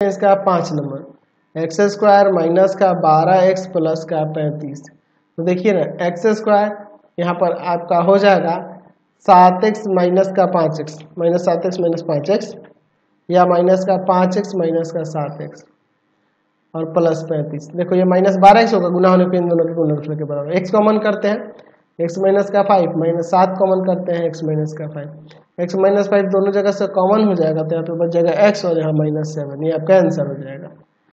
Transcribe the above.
इसका पाँच number. X square minus का बारह एक्स प्लस का पैंतीस। तो देखिए ना एक्स स्क्वायर यहाँ पर आपका हो जाएगा सात एक्स माइनस का पाँच एक्स माइनस सात एक्स माइनस पाँच एक्स या माइनस का पाँच एक्स माइनस का सात एक्स और प्लस पैंतीस। देखो, ये माइनस बारह एक्स होगा, गुना होने पे इन दोनों के गुणनफल के बराबर। एक्स कॉमन करते हैं। एक्स माइनस का फाइव माइनस सात कॉमन करते हैं एक्स माइनस का फाइव एक्स माइनस फाइव दोनों जगह से कॉमन हो जाएगा तो यहाँ पे बच जाएगा एक्स और यहाँ माइनस सेवन ये आपका आंसर हो जाएगा।